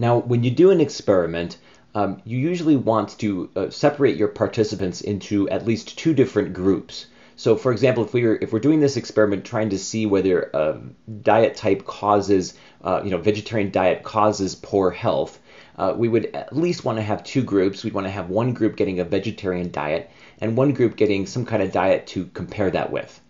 Now, when you do an experiment, um, you usually want to uh, separate your participants into at least two different groups. So, for example, if we're if we're doing this experiment trying to see whether a diet type causes, uh, you know, vegetarian diet causes poor health, uh, we would at least want to have two groups. We'd want to have one group getting a vegetarian diet and one group getting some kind of diet to compare that with.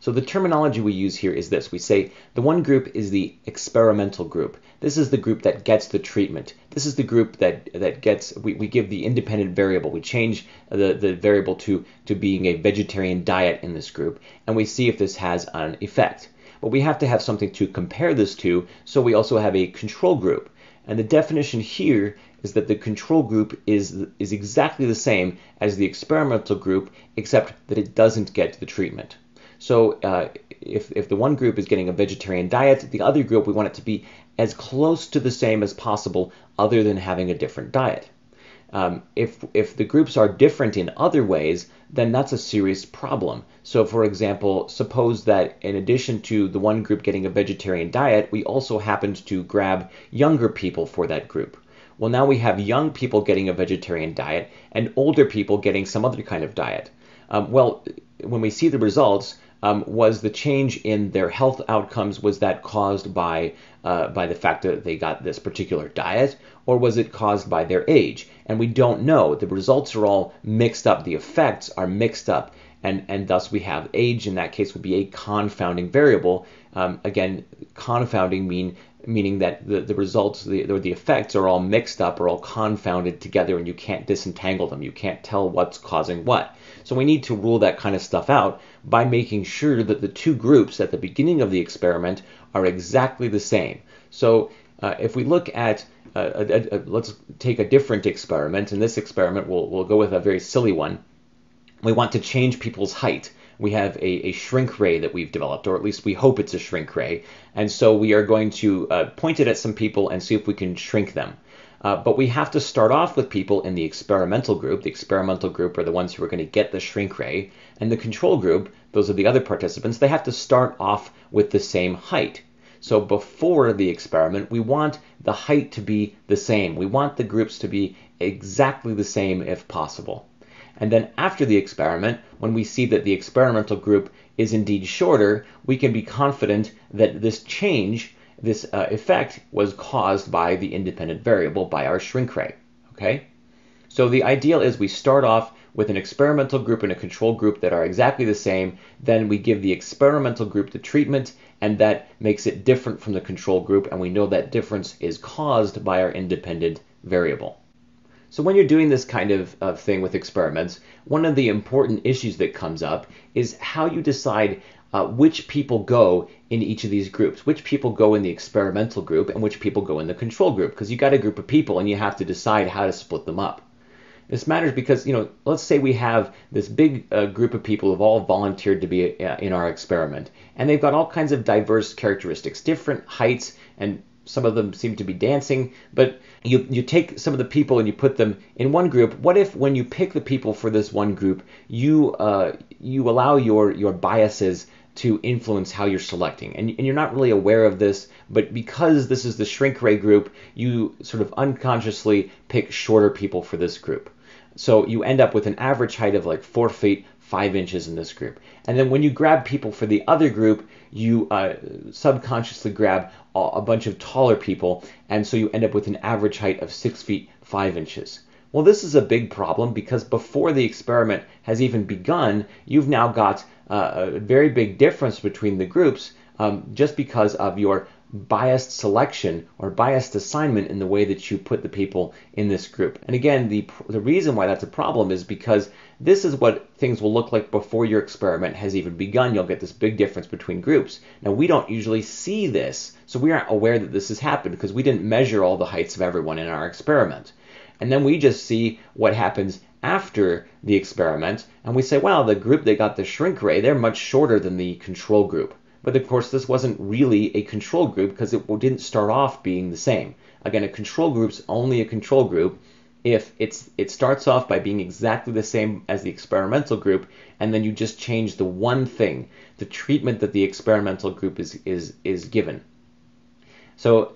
So the terminology we use here is this. We say the one group is the experimental group. This is the group that gets the treatment. This is the group that that gets we, we give the independent variable. We change the, the variable to, to being a vegetarian diet in this group, and we see if this has an effect. But we have to have something to compare this to, so we also have a control group. And the definition here is that the control group is, is exactly the same as the experimental group, except that it doesn't get the treatment. So uh, if, if the one group is getting a vegetarian diet, the other group, we want it to be as close to the same as possible other than having a different diet. Um, if, if the groups are different in other ways, then that's a serious problem. So, for example, suppose that in addition to the one group getting a vegetarian diet, we also happened to grab younger people for that group. Well, now we have young people getting a vegetarian diet and older people getting some other kind of diet. Um, well, when we see the results, um, was the change in their health outcomes was that caused by uh, by the fact that they got this particular diet or was it caused by their age? And we don't know. The results are all mixed up. The effects are mixed up and and thus we have age in that case would be a confounding variable um, again confounding mean meaning that the, the results the, the effects are all mixed up or all confounded together and you can't disentangle them you can't tell what's causing what so we need to rule that kind of stuff out by making sure that the two groups at the beginning of the experiment are exactly the same. So uh, if we look at, uh, a, a, let's take a different experiment. In this experiment, we'll, we'll go with a very silly one. We want to change people's height. We have a, a shrink ray that we've developed, or at least we hope it's a shrink ray. And so we are going to uh, point it at some people and see if we can shrink them. Uh, but we have to start off with people in the experimental group. The experimental group are the ones who are going to get the shrink ray. And the control group, those are the other participants, they have to start off with the same height. So before the experiment, we want the height to be the same. We want the groups to be exactly the same if possible. And then after the experiment, when we see that the experimental group is indeed shorter, we can be confident that this change this uh, effect was caused by the independent variable, by our shrink ray. Okay? So the ideal is we start off with an experimental group and a control group that are exactly the same. Then we give the experimental group the treatment, and that makes it different from the control group, and we know that difference is caused by our independent variable. So when you're doing this kind of, of thing with experiments, one of the important issues that comes up is how you decide uh, which people go in each of these groups, which people go in the experimental group and which people go in the control group, because you've got a group of people and you have to decide how to split them up. This matters because, you know, let's say we have this big uh, group of people who've all volunteered to be uh, in our experiment, and they've got all kinds of diverse characteristics, different heights, and some of them seem to be dancing. But you, you take some of the people and you put them in one group. What if, when you pick the people for this one group, you uh, you allow your your biases to influence how you're selecting. And, and, you're not really aware of this, but because this is the shrink ray group, you sort of unconsciously pick shorter people for this group. So you end up with an average height of like four feet, five inches in this group. And then when you grab people for the other group, you uh, subconsciously grab a bunch of taller people. And so you end up with an average height of six feet, five inches. Well, this is a big problem because before the experiment has even begun, you've now got uh, a very big difference between the groups um, just because of your biased selection or biased assignment in the way that you put the people in this group. And again, the, the reason why that's a problem is because this is what things will look like before your experiment has even begun. You'll get this big difference between groups. Now, we don't usually see this, so we aren't aware that this has happened because we didn't measure all the heights of everyone in our experiment. And then we just see what happens after the experiment, and we say, wow, the group that got the shrink ray, they're much shorter than the control group. But of course, this wasn't really a control group because it didn't start off being the same. Again, a control group's only a control group if it's it starts off by being exactly the same as the experimental group, and then you just change the one thing, the treatment that the experimental group is is is given. So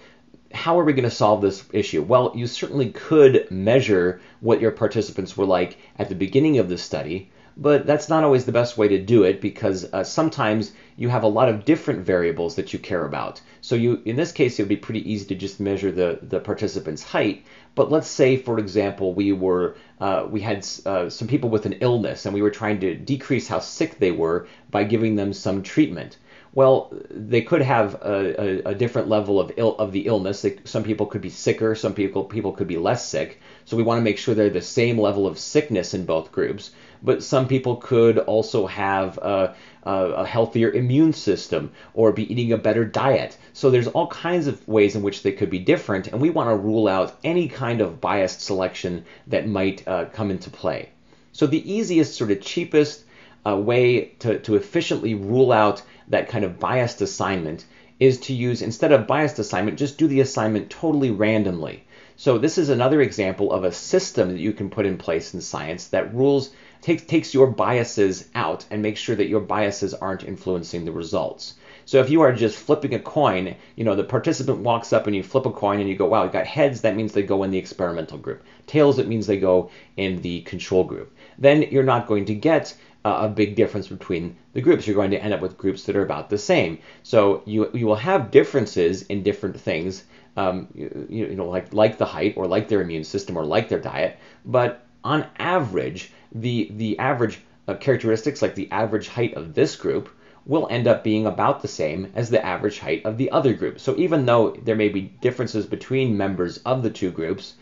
how are we going to solve this issue? Well, you certainly could measure what your participants were like at the beginning of the study, but that's not always the best way to do it because uh, sometimes you have a lot of different variables that you care about. So you, in this case, it would be pretty easy to just measure the, the participant's height. But let's say, for example, we were uh, we had uh, some people with an illness and we were trying to decrease how sick they were by giving them some treatment. Well, they could have a, a, a different level of Ill, of the illness. Some people could be sicker, some people people could be less sick. So we want to make sure they're the same level of sickness in both groups. But some people could also have a, a, a healthier immune system or be eating a better diet. So there's all kinds of ways in which they could be different, and we want to rule out any kind of biased selection that might uh, come into play. So the easiest, sort of cheapest uh, way to, to efficiently rule out that kind of biased assignment is to use, instead of biased assignment, just do the assignment totally randomly. So this is another example of a system that you can put in place in science that rules takes takes your biases out and makes sure that your biases aren't influencing the results. So if you are just flipping a coin, you know, the participant walks up and you flip a coin and you go, wow, you got heads, that means they go in the experimental group. Tails, it means they go in the control group. Then you're not going to get a big difference between the groups. You're going to end up with groups that are about the same. So you you will have differences in different things, um, you, you know, like like the height or like their immune system or like their diet. But on average, the the average uh, characteristics, like the average height of this group, will end up being about the same as the average height of the other group. So even though there may be differences between members of the two groups,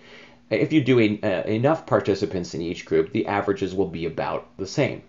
if you do uh, enough participants in each group, the averages will be about the same.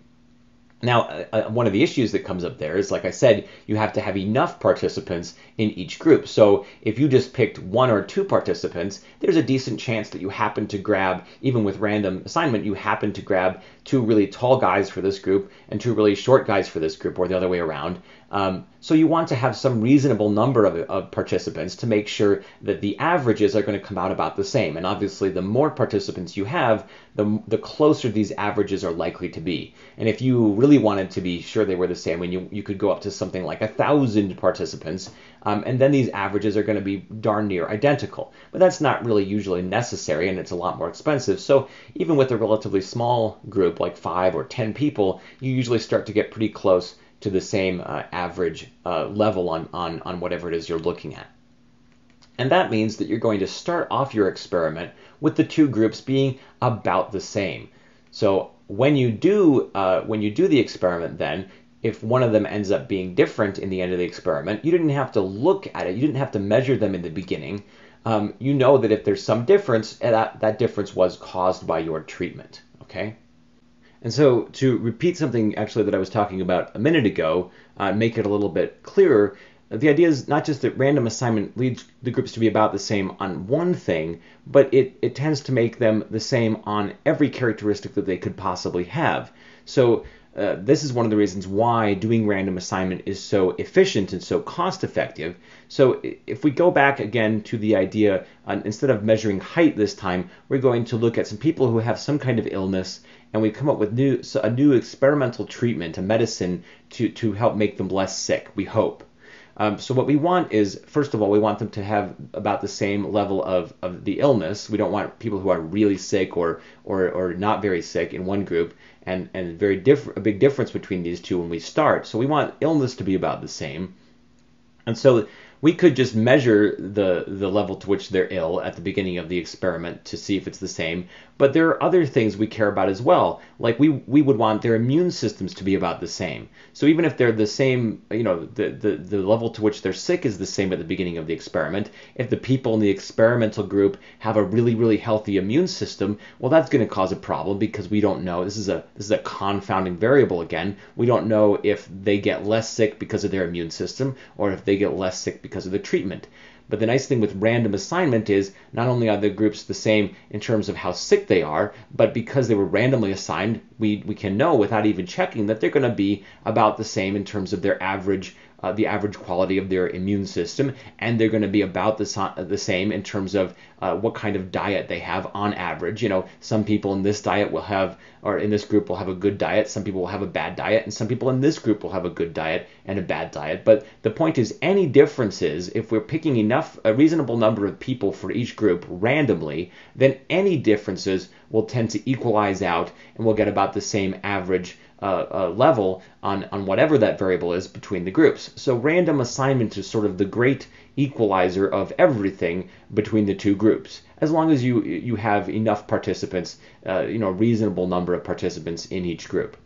Now, uh, uh, one of the issues that comes up there is, like I said, you have to have enough participants in each group. So if you just picked one or two participants, there's a decent chance that you happen to grab, even with random assignment, you happen to grab two really tall guys for this group and two really short guys for this group, or the other way around. Um, so you want to have some reasonable number of, of, participants to make sure that the averages are going to come out about the same. And obviously, the more participants you have, the, the closer these averages are likely to be. And if you really wanted to be sure they were the same, when you, you could go up to something like a thousand participants, um, and then these averages are going to be darn near identical. But that's not really usually necessary, and it's a lot more expensive. So even with a relatively small group, like five or ten people, you usually start to get pretty close to the same uh, average uh, level on, on, on whatever it is you're looking at. And that means that you're going to start off your experiment with the two groups being about the same. So when you do uh, when you do the experiment, then if one of them ends up being different in the end of the experiment, you didn't have to look at it. You didn't have to measure them in the beginning. Um, you know that if there's some difference, that that difference was caused by your treatment. Okay. And so, to repeat something actually that I was talking about a minute ago, uh, make it a little bit clearer, the idea is not just that random assignment leads the groups to be about the same on one thing, but it, it tends to make them the same on every characteristic that they could possibly have. So, uh, this is one of the reasons why doing random assignment is so efficient and so cost effective. So if we go back again to the idea, uh, instead of measuring height this time, we're going to look at some people who have some kind of illness and we come up with new a new experimental treatment, a medicine to, to help make them less sick, we hope. Um, so what we want is, first of all, we want them to have about the same level of, of the illness. We don't want people who are really sick or, or, or not very sick in one group and and very different a big difference between these two when we start. So we want illness to be about the same. And so we could just measure the the level to which they're ill at the beginning of the experiment to see if it's the same. But there are other things we care about as well. Like we we would want their immune systems to be about the same. So even if they're the same, you know, the the, the level to which they're sick is the same at the beginning of the experiment. If the people in the experimental group have a really really healthy immune system, well that's going to cause a problem because we don't know. This is a this is a confounding variable again. We don't know if they get less sick because of their immune system or if they get less sick because because of the treatment. But the nice thing with random assignment is not only are the groups the same in terms of how sick they are, but because they were randomly assigned, we, we can know without even checking that they're going to be about the same in terms of their average uh, the average quality of their immune system, and they're going to be about the, the same in terms of uh, what kind of diet they have on average. You know, some people in this diet will have, or in this group will have a good diet, some people will have a bad diet, and some people in this group will have a good diet and a bad diet. But the point is, any differences, if we're picking enough, a reasonable number of people for each group randomly, then any differences will tend to equalize out and we'll get about the same average uh, uh, level on, on whatever that variable is between the groups. So random assignment is sort of the great equalizer of everything between the two groups. As long as you you have enough participants, uh, you know, a reasonable number of participants in each group.